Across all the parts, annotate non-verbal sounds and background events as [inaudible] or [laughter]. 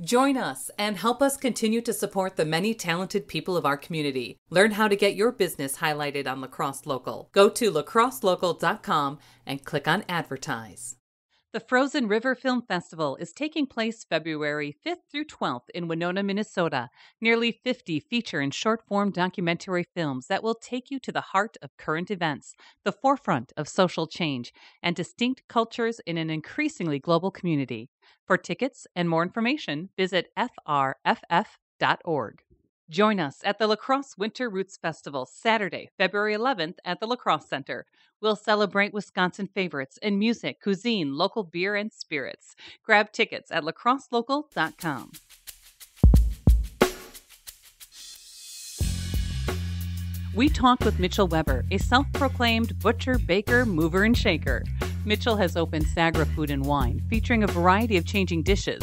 Join us and help us continue to support the many talented people of our community. Learn how to get your business highlighted on La Crosse Local. Go to lacrosselocal.com and click on Advertise. The Frozen River Film Festival is taking place February 5th through 12th in Winona, Minnesota. Nearly 50 feature and short form documentary films that will take you to the heart of current events, the forefront of social change, and distinct cultures in an increasingly global community. For tickets and more information, visit frff.org. Join us at the La Crosse Winter Roots Festival Saturday, February 11th at the La Crosse Center. We'll celebrate Wisconsin favorites in music, cuisine, local beer, and spirits. Grab tickets at lacrosselocal.com. We talked with Mitchel Weber, a self proclaimed butcher, baker, mover, and shaker. Mitchel has opened Sagra Food and Wine, featuring a variety of changing dishes.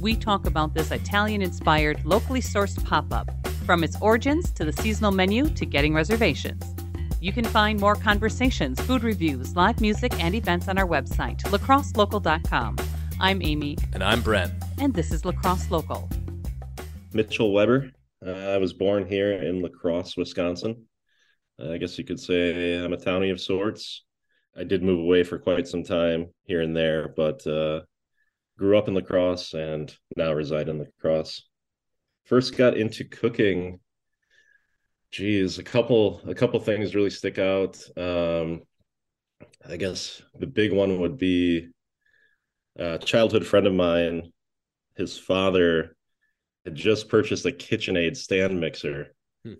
We talk about this Italian inspired, locally sourced pop up, from its origins to the seasonal menu to getting reservations. You can find more conversations, food reviews, live music, and events on our website, lacrosselocal.com. I'm Amy. And I'm Brent. And this is La Crosse Local. Mitchel Weber. Uh, I was born here in La Crosse, Wisconsin. Uh, I guess you could say I'm a townie of sorts. I did move away for quite some time here and there, but uh, grew up in La Crosse and now reside in La Crosse. First got into cooking. Geez, a couple a couple things really stick out. Um, I guess the big one would be a childhood friend of mine. His father had just purchased a KitchenAid stand mixer. Hmm.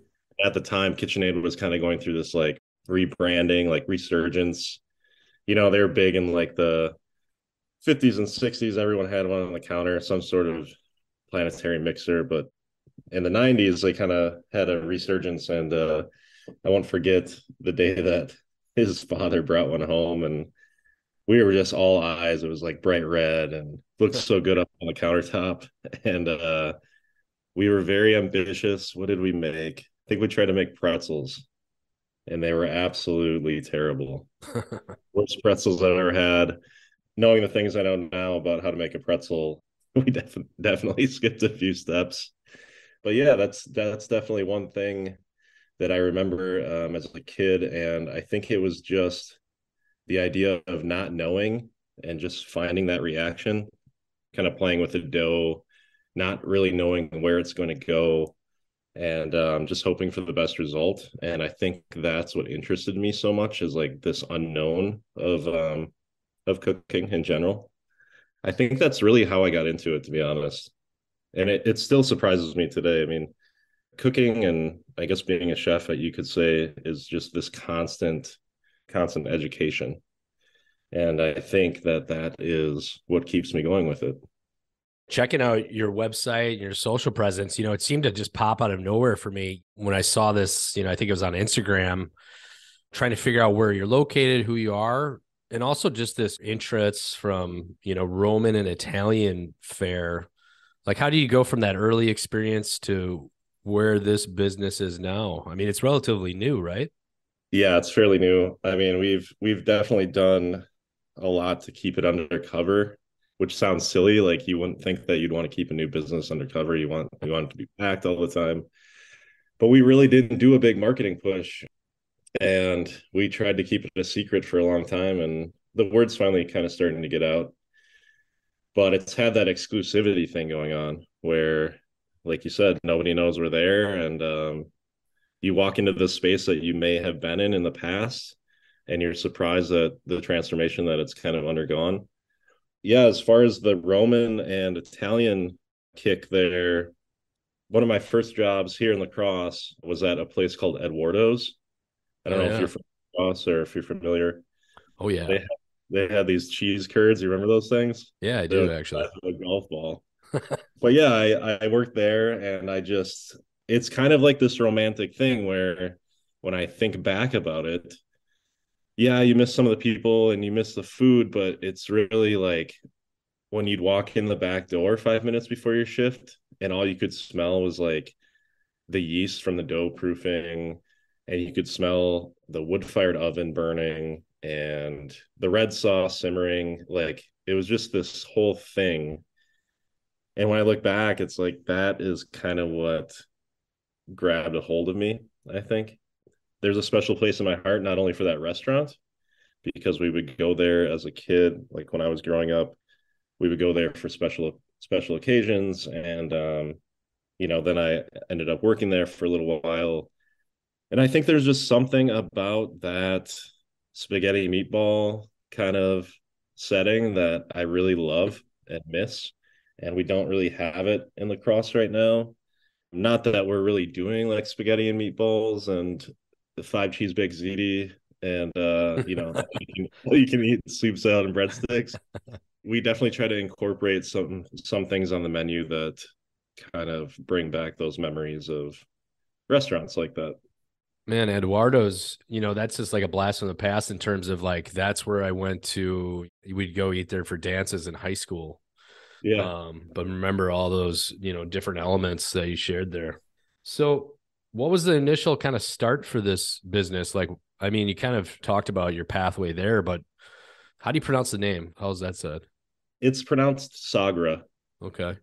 At the time, KitchenAid was kind of going through this like rebranding, like resurgence you know, they were big in like the 50s and 60s. Everyone had one on the counter, some sort of planetary mixer. But in the 90s, they kind of had a resurgence. And uh, I won't forget the day that [laughs] his father brought one home and we were just all eyes. It was like bright red and looked so good up on the countertop. [laughs] And uh, we were very ambitious. What did we make? I think we tried to make pretzels and they were absolutely terrible. [laughs] Worst pretzels I've ever had. Knowing the things I know now about how to make a pretzel, [laughs] we def- definitely [laughs] skipped a few steps. But yeah, that's that's definitely one thing that I remember um, as a kid, and I think it was just the idea of not knowing and just finding that reaction, kind of playing with the dough, not really knowing where it's going to go and um, just hoping for the best result. And I think that's what interested me so much is like this unknown of um, of cooking in general. I think that's really how I got into it, to be honest. And it, it still surprises me today. I mean, cooking and I guess being a chef, you could say, is just this constant, constant education. And I think that that is what keeps me going with it checking out your website, your social presence, you know, it seemed to just pop out of nowhere for me when I saw this. You know, I think it was on Instagram, trying to figure out where you're located, who you are, and also just this interest from, you know, Roman and Italian fare. Like, how do you go from that early experience to where this business is now? I mean, it's relatively new, right? Yeah, it's fairly new. I mean, we've we've definitely done a lot to keep it undercover which sounds silly. Like you wouldn't think that you'd want to keep a new business undercover. You want you want it to be packed all the time. But we really didn't do a big marketing push. And we tried to keep it a secret for a long time. And the word's finally kind of starting to get out. But it's had that exclusivity thing going on where, like you said, nobody knows we're there. And um, you walk into the space that you may have been in in the past and you're surprised at the transformation that it's kind of undergone yeah, as far as the Roman and Italian kick there, one of my first jobs here in La Crosse was at a place called Eduardo's. I don't oh, know yeah. if you're from La Crosse or if you're familiar. Oh yeah. They had, they had these cheese curds. You remember those things? Yeah, I do actually. A golf ball. [laughs] but yeah, I, I worked there and I just it's kind of like this romantic thing where when I think back about it, yeah, you miss some of the people and you miss the food, but it's really like when you'd walk in the back door five minutes before your shift and all you could smell was like the yeast from the dough proofing and you could smell the wood fired oven burning and the red sauce simmering like it was just this whole thing And when I look back, it's like that is kind of what grabbed a hold of me, I think. There's a special place in my heart, not only for that restaurant, because we would go there as a kid, like when I was growing up, we would go there for special special occasions. And um, you know, then I ended up working there for a little while. And I think there's just something about that spaghetti meatball kind of setting that I really love and miss. And we don't really have it in La Crosse right now. Not that we're really doing like spaghetti and meatballs and five cheese baked ziti and uh, you know [laughs] you, can, you can eat soup salad and breadsticks. We definitely try to incorporate some some things on the menu that kind of bring back those memories of restaurants like that. Man, Eduardo's, you know, that's just like a blast from the past in terms of like that's where I went to. We'd go eat there for dances in high school. Yeah. Um, but remember all those, you know, different elements that you shared there. So, what was the initial kind of start for this business? Like, I mean, you kind of talked about your pathway there, but how do you pronounce the name? How's that said? It's pronounced Sagra. Okay.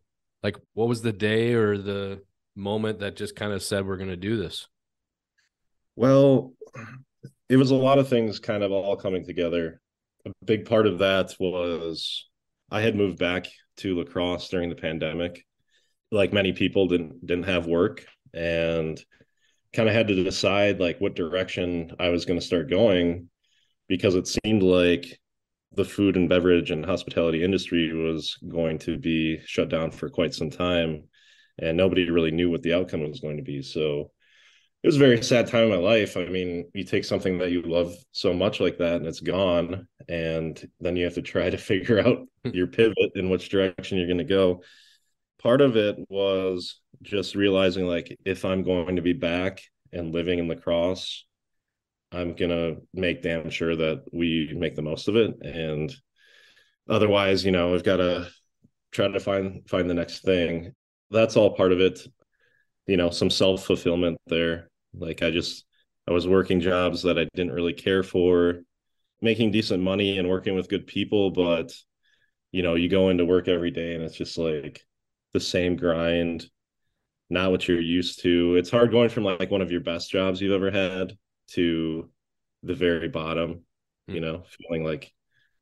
Like, what was the day or the moment that just kind of said we're going to do this? Well, it was a lot of things kind of all coming together. A big part of that was I had moved back to La Crosse during the pandemic. Like many people didn't didn't have work and kind of had to decide like what direction I was going to start going because it seemed like the food and beverage and hospitality industry was going to be shut down for quite some time and nobody really knew what the outcome was going to be. So it was a very sad time in my life. I mean you take something that you love so much like that and it's gone and then you have to try to [laughs] figure out [laughs] your pivot in which direction you're going to go. Part of it was just realizing like if i'm going to be back and living in La Crosse, I'm gonna make damn sure that we make the most of it, and otherwise, you know, we've got to try to find find the next thing. That's all part of it. You know, some self fulfillment there. Like I just I was working jobs that I didn't really care for, making decent money and working with good people, but you know, you go into work every day and it's just like the same grind, not what you're used to. It's hard going from like one of your best jobs you've ever had to the very bottom, you know, feeling like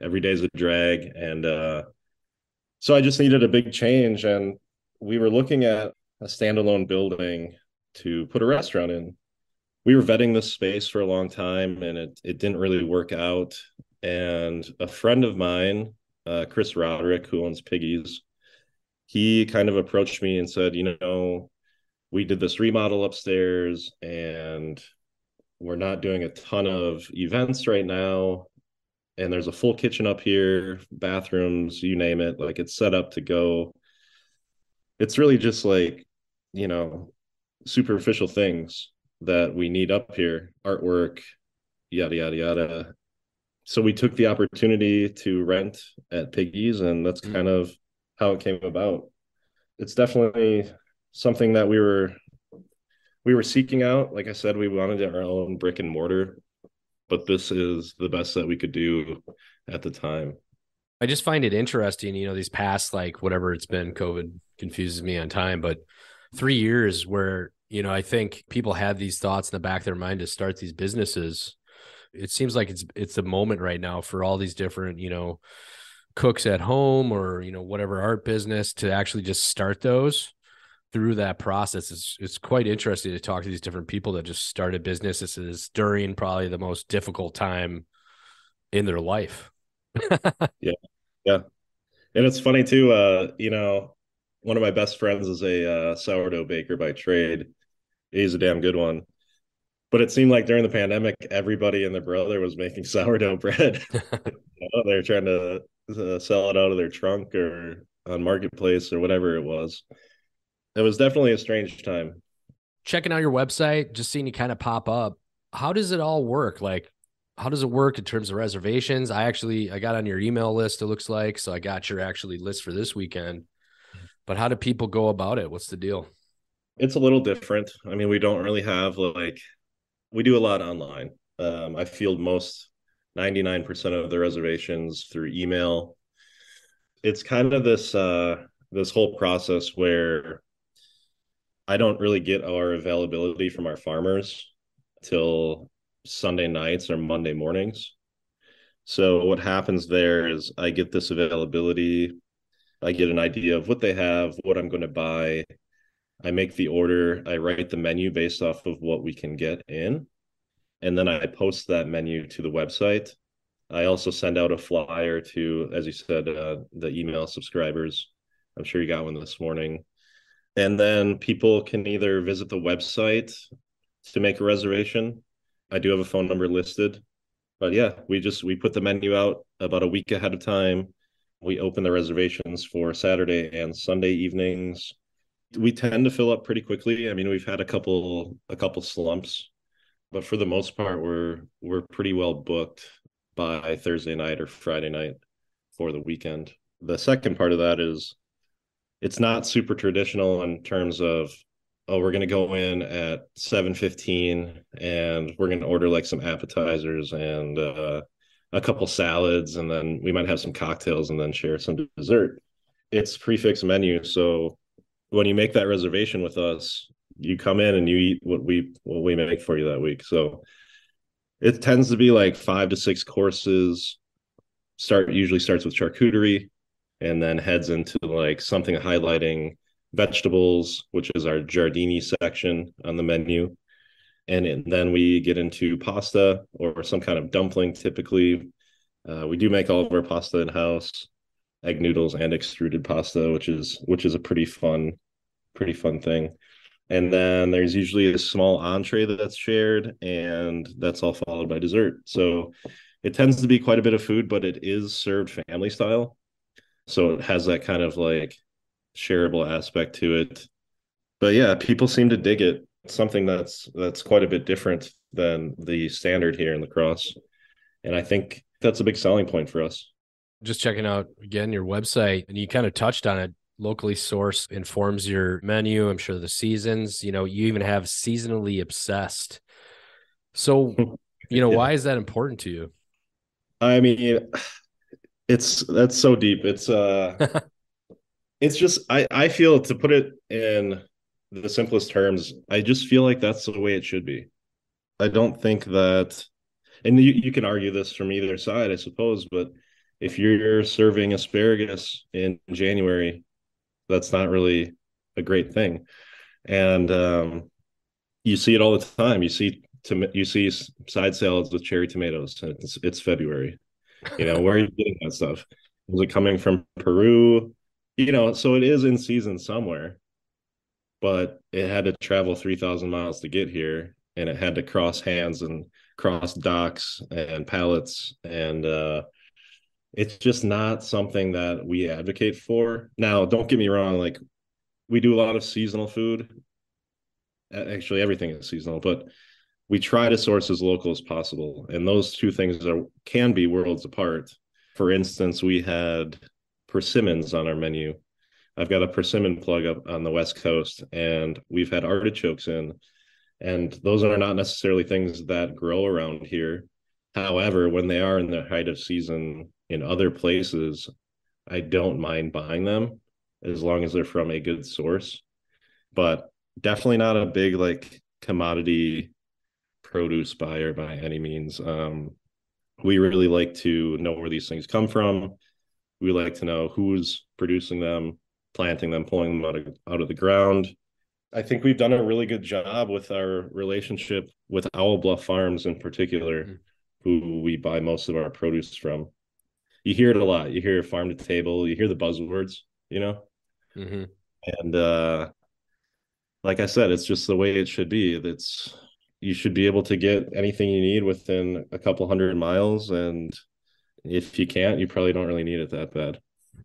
every day's a drag. And uh, so I just needed a big change. And we were looking at a standalone building to put a restaurant in. We were vetting this space for a long time and it, it didn't really work out. And a friend of mine, uh, Chris Roderick, who owns Piggy's, he kind of approached me and said, you know, we did this remodel upstairs and we're not doing a ton of events right now. And there's a full kitchen up here bathrooms you name it like it's set up to go. It's really just like you know superficial things that we need up here artwork yada yada yada. So we took the opportunity to rent at Piggy's and that's mm-hmm. kind of how it came about. It's definitely something that we were we were seeking out. Like i said we wanted our own brick and mortar but this is the best that we could do at the time. I just find it interesting you know these past like whatever it's been covid confuses me on time but three years where you know i think people had these thoughts in the back of their mind to start these businesses. It seems like it's it's the moment right now for all these different you know cooks at home or you know whatever art business to actually just start those through that process it's it's quite interesting to talk to these different people that just started businesses during probably the most difficult time in their life. [laughs] Yeah. Yeah. And it's funny too uh you know one of my best friends is a uh, sourdough baker by trade. He's a damn good one. But it seemed like during the pandemic everybody and their brother was making [laughs] sourdough bread. [laughs] You know, they're trying to uh, sell it out of their trunk or on marketplace or whatever it was it was definitely a strange time. Checking out your website, just seeing you kind of pop up. How does it all work? Like, how does it work in terms of reservations? I actually I got on your email list. It looks like so I got your actually list for this weekend. But how do people go about it? What's the deal? It's a little different. I mean, we don't really have like we do a lot online. Um, I field most 99% of the reservations through email. It's kind of this uh this whole process where I don't really get our availability from our farmers till Sunday nights or Monday mornings. So what happens there is I get this availability, I get an idea of what they have, what I'm going to buy. I make the order, I write the menu based off of what we can get in, and then I post that menu to the website. I also send out a flyer to, as you said, uh, the email subscribers. I'm sure you got one this morning. And then people can either visit the website to make a reservation. I do have a phone number listed but yeah, we just we put the menu out about a week ahead of time. We open the reservations for Saturday and Sunday evenings. We tend to fill up pretty quickly. I mean, we've had a couple a couple slumps, but for the most part, we're we're pretty well booked by Thursday night or Friday night for the weekend. The second part of that is it's not super traditional in terms of oh we're going to go in at 7.15 and we're going to order like some appetizers and uh, a couple salads and then we might have some cocktails and then share some dessert. It's prix fixe menu so when you make that reservation with us you come in and you eat what we what we make for you that week. So it tends to be like five to six courses. Start usually starts with charcuterie and then heads into like something highlighting vegetables, which is our giardini section on the menu. And then we get into pasta or some kind of dumpling typically. Uh, we do make all of our pasta in house, egg noodles and extruded pasta, which is which is a pretty fun, pretty fun thing. And then there's usually a small entree that's shared, and that's all followed by dessert. So it tends to be quite a bit of food, but it is served family style. So it has that kind of like shareable aspect to it. But yeah, people seem to dig it. It's something that's that's quite a bit different than the standard here in La Crosse. And I think that's a big selling point for us. Just checking out again your website and you kind of touched on it. Locally sourced informs your menu. I'm sure the seasons, you know, you even have seasonally obsessed. So, [laughs] you know, yeah. why is that important to you? I mean, it's that's so deep. It's uh [laughs] it's just I I feel to put it in the simplest terms, I just feel like that's the way it should be. I don't think that, and you, you can argue this from either side, I suppose, but if you're serving asparagus in January, that's not really a great thing. And um, you see it all the time. You see to, you see side salads with cherry tomatoes. It's, it's February. You know, where are you getting that stuff? Is it coming from Peru? you know, so it is in season somewhere, but it had to travel 3,000 miles to get here and it had to cross hands and cross docks and pallets. And uh, it's just not something that we advocate for. Now, don't get me wrong, like we do a lot of seasonal food. Actually, everything is seasonal, but we try to source as local as possible. And those two things are can be worlds apart. For instance, we had persimmons on our menu. I've got a persimmon plug up on the West Coast, and we've had artichokes in, and those are not necessarily things that grow around here. However, when they are in the height of season in other places, I don't mind buying them as long as they're from a good source. But definitely not a big like commodity produce buyer by any means. Um, we really like to know where these things come from we like to know who's producing them, planting them, pulling them out of, out of the ground. I think we've done a really good job with our relationship with Owl Bluff Farms in particular, mm-hmm. who we buy most of our produce from. You hear it a lot. You hear farm to table, you hear the buzzwords, you know? Mm-hmm. And uh like I said, it's just the way it should be. It's you should be able to get anything you need within a couple hundred miles and if you can't, you probably don't really need it that bad.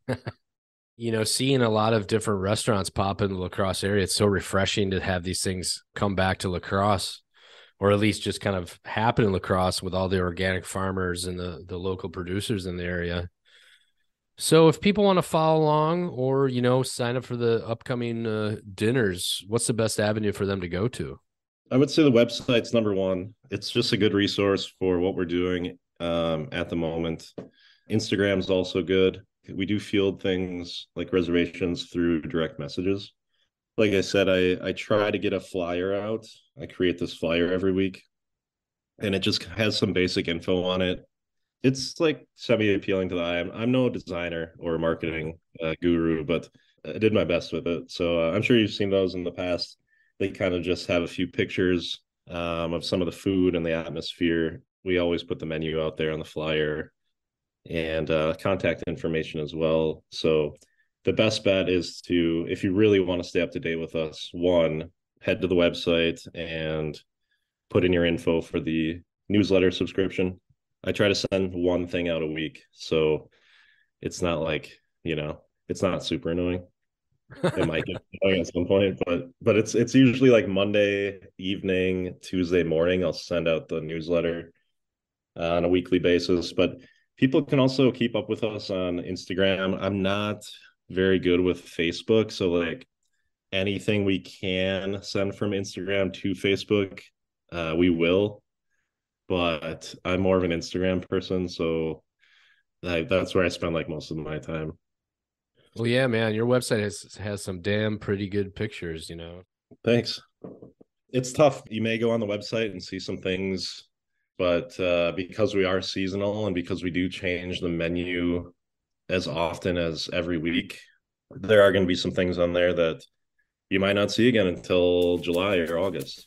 [laughs] you know, seeing a lot of different restaurants pop in the La Crosse area, it's so refreshing to have these things come back to La Crosse, or at least just kind of happen in La Crosse with all the organic farmers and the the local producers in the area. So, if people want to follow along, or you know, sign up for the upcoming uh, dinners, what's the best avenue for them to go to? I would say the website's number one. It's just a good resource for what we're doing um, at the moment. Instagram is also good. We do field things like reservations through direct messages. Like I said, I I try to get a flyer out. I create this flyer every week, and it just has some basic info on it. It's like semi appealing to the eye. I'm, I'm no designer or marketing uh, guru, but I did my best with it. So uh, I'm sure you've seen those in the past. They kind of just have a few pictures um, of some of the food and the atmosphere. We always put the menu out there on the flyer and uh, contact information as well. So the best bet is to, if you really want to stay up to date with us, one, head to the website and put in your info for the newsletter subscription. I try to send one thing out a week. So it's not like, you know, it's not super annoying. It might get annoying at some point, but but it's it's usually like Monday evening, Tuesday morning. I'll send out the newsletter uh, on a weekly basis. But people can also keep up with us on Instagram. I'm not very good with Facebook, so like anything we can send from Instagram to Facebook, uh, we will. But I'm more of an Instagram person, so I, that's where I spend like most of my time. Well, yeah, man, your website has has some damn pretty good pictures, you know. Thanks. It's tough. You may go on the website and see some things, but uh, because we are seasonal and because we do change the menu as often as every week, there are going to be some things on there that you might not see again until July or August.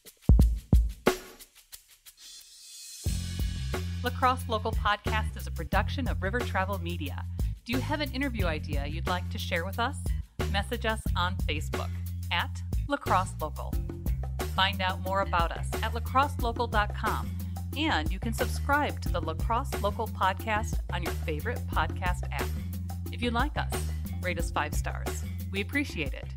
La Crosse Local Podcast is a production of River Travel Media. Do you have an interview idea you'd like to share with us? Message us on Facebook at La Crosse Local. Find out more about us at lacrosselocal.com and you can subscribe to the La Crosse Local podcast on your favorite podcast app. If you like us, rate us five stars. We appreciate it.